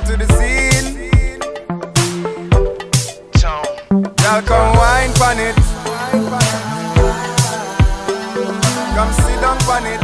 her to the scene. Y'all come wine it. Come sit down it.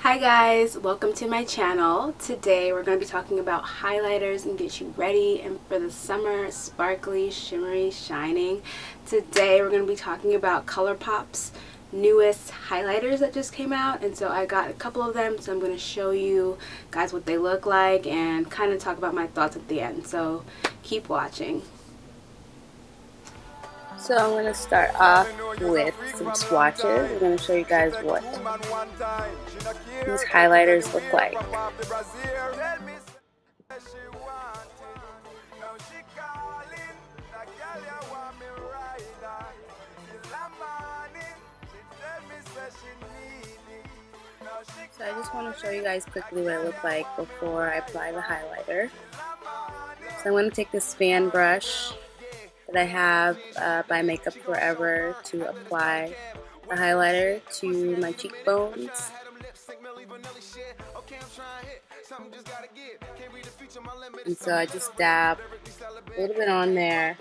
Hi guys, welcome to my channel. Today we're going to be talking about highlighters and get you ready and for the summer sparkly, shimmery, shining. Today we're going to be talking about ColourPop's newest highlighters that just came out and so I got a couple of them so I'm going to show you guys what they look like and kind of talk about my thoughts at the end. So keep watching. So I'm going to start off with some swatches. I'm going to show you guys what these highlighters look like. So I just want to show you guys quickly what it looked like before I apply the highlighter. So I'm going to take this fan brush that I have uh, by Makeup Forever to apply the highlighter to my cheekbones. And so I just dab a little bit on there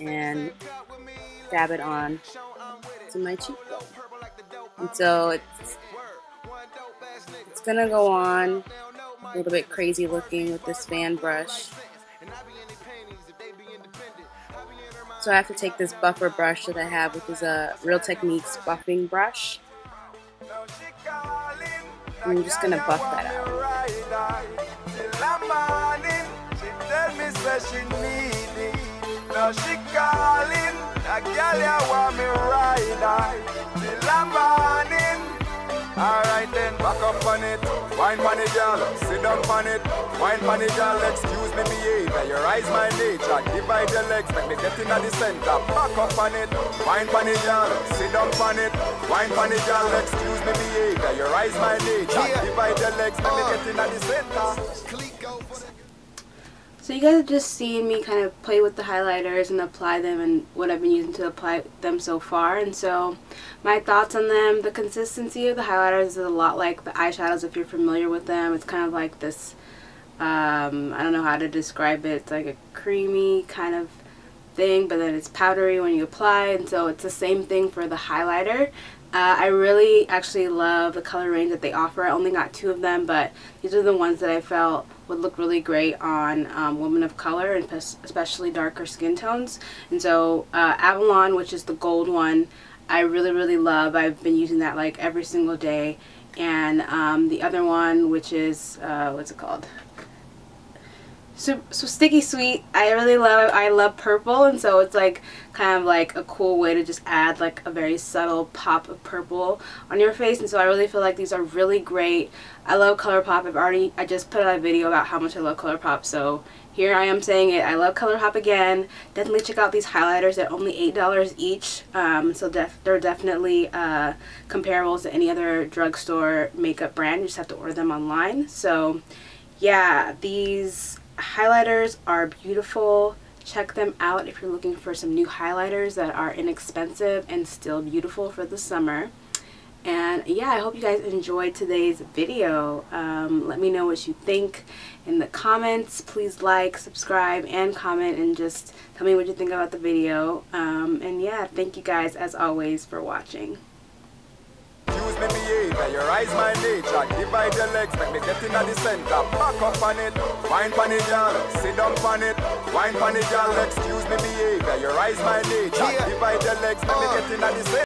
and dab it on to my cheekbone. And so it's it's gonna go on a little bit crazy looking with this fan brush. So I have to take this buffer brush that I have, which is a Real Techniques buffing brush. And I'm just gonna buff that out. Up on it, wine pon it, girl, sit down on it, wine pon it, girl, excuse me behavior, your eyes my nature, divide your legs, make me get in the center, back up on it, wine pon it, girl, sit down on it, wine pon it, girl, excuse me behavior, your eyes my nature, divide your legs, make me get in the center. So you guys have just seen me kind of play with the highlighters and apply them and what I've been using to apply them so far. And so my thoughts on them, the consistency of the highlighters is a lot like the eyeshadows if you're familiar with them. It's kind of like this, um, I don't know how to describe it. It's like a creamy kind of thing, but then it's powdery when you apply. And so it's the same thing for the highlighter. Uh, I really actually love the color range that they offer. I only got two of them, but these are the ones that I felt would look really great on um, women of color and especially darker skin tones. And so uh, Avalon, which is the gold one, I really, really love. I've been using that like every single day. And um, the other one, which is, uh, what's it called? So, sticky sweet. I really love I love purple and so it's like kind of like a cool way to just add like a very subtle pop of purple on your face and so I really feel like these are really great. I love ColourPop. I've already I just put out a video about how much I love ColourPop so here I am saying it. I love ColourPop again. Definitely check out these highlighters. They're only eight dollars each um, so def they're definitely uh, comparable to any other drugstore makeup brand. You just have to order them online. So yeah these highlighters are beautiful. Check them out if you're looking for some new highlighters that are inexpensive and still beautiful for the summer. And yeah, I hope you guys enjoyed today's video. Um, let me know what you think in the comments. Please like, subscribe, and comment and just tell me what you think about the video. Um, and yeah, thank you guys as always for watching me behavior, your eyes my nature. Divide your legs, make me get in at the center. Back up on it, wine pon it, girl. Sit down on it, wine pon it, girl. Excuse me behavior, your eyes my nature. Divide your legs, make me uh. get in at the center.